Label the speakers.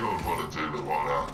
Speaker 1: You don't want to do the one, huh?